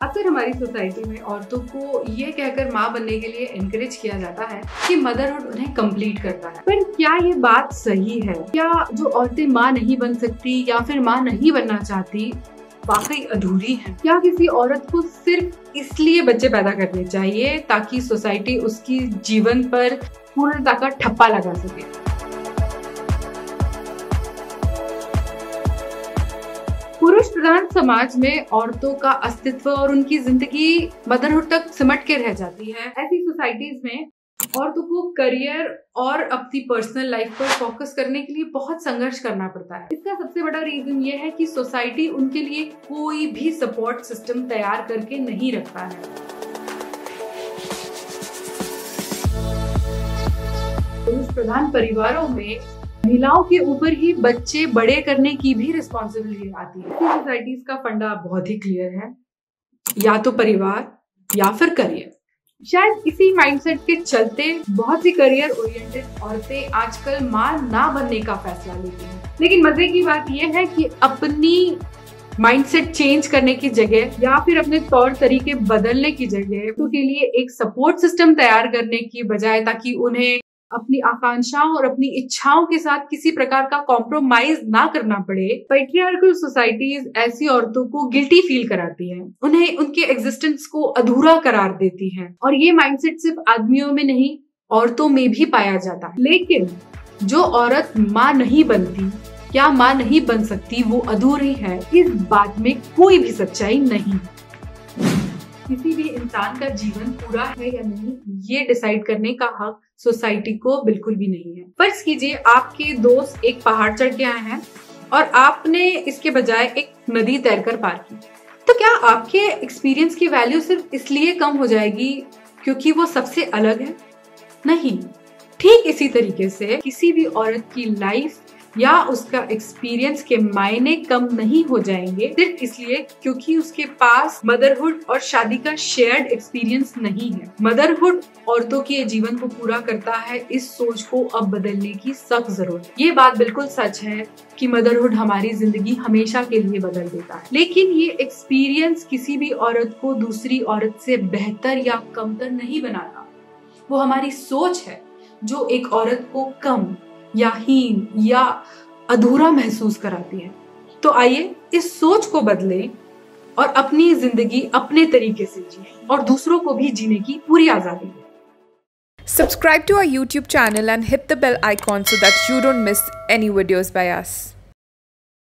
अक्सर हमारी सोसाइटी में औरतों को ये कहकर माँ बनने के लिए एनकरेज किया जाता है कि मदरहुड उन्हें कंप्लीट करता है। पर क्या ये बात सही है? क्या जो औरतें माँ नहीं बन सकती या फिर माँ नहीं बनना चाहती, वाकई अधूरी है? क्या किसी औरत को सिर्फ़ इसलिए बच्चे पैदा करने चाहिए ताकि सोसाइटी उसकी जीवन पर पूर्णता का ठप्पा लगा सके? पुरुष प्रधान समाज में औरतों का अस्तित्व और उनकी ज़िंदगी मदरहुड तक सिमट के रह जाती है। ऐसी सोसाइटीज में औरतों को करियर और अपनी पर्सनल लाइफ पर फोकस करने के लिए बहुत संघर्ष करना पड़ता है। इसका सबसे बड़ा रीजन ये है कि सोसाइटी उनके लिए कोई भी सपोर्ट सिस्टम तैयार करके नहीं रखता है। पुरुष प्रधान परिवारों में महिलाओं के ऊपर ही बच्चे बड़े करने की भी रिस्पॉन्सिबिलिटी आती है। सोसाइटीज का फंडा बहुत ही क्लियर है। या तो परिवार, या फिर करियर शायद इसी माइंडसेट के चलते बहुत सी करियर ओरिएंटेड औरतें आजकल माँ ना बनने का फैसला लेती हैं। लेकिन मज़े की बात यह है कि अपनी माइंडसेट चेंज करने की जगह या फिर अपने तौर तरीके बदलने की जगह तो के लिए एक सपोर्ट सिस्टम तैयार करने की बजाय ताकि उन्हें अपनी आकांक्षाओं और अपनी इच्छाओं के साथ किसी प्रकार का कॉम्प्रोमाइज ना करना पड़े पेट्रियार्कल सोसाइटीज ऐसी औरतों को गिल्टी फील कराती है। उन्हें उनके एग्जिस्टेंस को अधूरा करार देती है। और ये माइंडसेट सिर्फ़ आदमियों में नहीं, औरतों में भी पाया जाता है। लेकिन जो औरत माँ नहीं बनती, या माँ नहीं बन सकती, वो अधूरी है। इस बात में कोई भी सच्चाई नहीं। किसी भी इंसान का जीवन पूरा है या नहीं, ये डिसाइड करने का हक सोसाइटी को बिल्कुल भी नहीं है। फ़र्ज़ कीजिए आपके दोस्त एक पहाड़ चढ़ के आए हैं और आपने इसके बजाय एक नदी तैरकर पार की। तो क्या आपके एक्सपीरियंस की वैल्यू सिर्फ़ इसलिए कम हो जाएगी क्योंकि वो सबसे अलग है? नहीं। ठीक इसी तरीके से किसी भी औरत की लाइफ या उसका एक्सपीरियंस के मायने कम नहीं हो जाएँगे, सिर्फ़ इसलिए क्योंकि उसके पास मदरहुड और शादी का शेयर्ड एक्सपीरियंस नहीं है। मदरहुड औरतों के जीवन को पूरा करता है, इस सोच को अब बदलने की सख्त ज़रूरत है। ये बात बिल्कुल सच है कि मदरहुड हमारी ज़िंदगी हमेशा के लिए बदल देता है। लेकिन ये एक्सपीरियंस किसी भी औरत को दूसरी औरत से बेहतर या कमतर नहीं बनाता। वो हमारी सोच है जो एक औरत को कम या हीन या अधूरा महसूस कराती है तो आइए इस सोच को बदलें और अपनी ज़िंदगी अपने तरीके से जिए और दूसरों को भी जीने की पूरी आज़ादी दें Subscribe to our YouTube channel and hit the bell icon so that you don't miss any videos by us.